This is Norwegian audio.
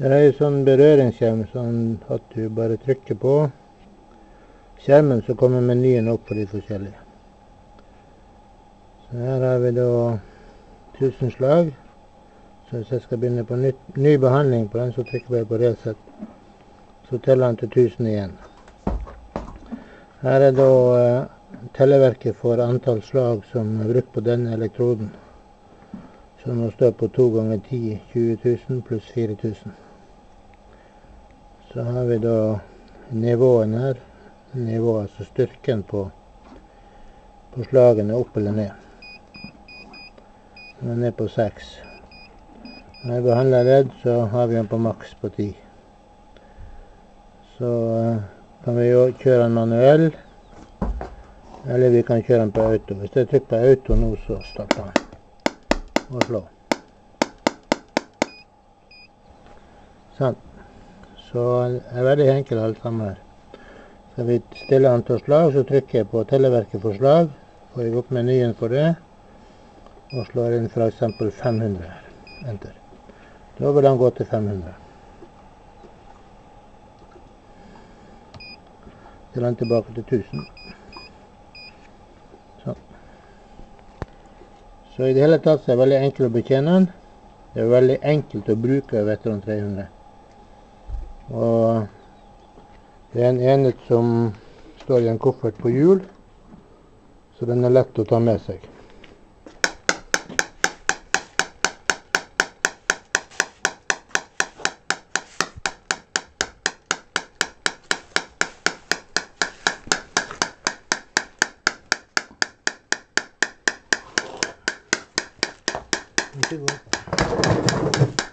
Det er en sånn berøringsskjerm sånn at du bare trykker på skjermen, så kommer menyen opp for de forskjellige. Så her har vi da 1000 slag. Så hvis jeg skal begynne på nytt, ny behandling på den, så trykker jeg på reset. Så teller han til 1000 igjen. Her er da eh, telleverket for antall slag som er brukt på denne elektroden. Så nå står på 2 ganger 10 20 000 pluss 4000. Så har vi da nivåen her. Nivået, altså styrken på, på slagene opp eller ned. Den er ned på 6. Når jeg behandler ledd, så har vi den på maks på 10. Så eh, kan vi jo kjøre den manuell, eller vi kan kjøre den på auto. Hvis jeg trykker på auto nå, så stopper den og slår. Sånn. Så det er veldig enkelt alt sammen her. Skal vi stille til slag, så trykker jeg på telleverket for slag. Får jeg opp menyen for det, og slår inn f.eks. 500 her. Enter. Da vil han gå til 500. Til han tilbake til 1000. Sånn. Så i det hele tatt så er det veldig enkelt å betjene den. Det er veldig enkelt å bruke Veteran 300. Og det er en enhet som står i en koffert på hjul, så den er lett å ta med seg. Thank gå.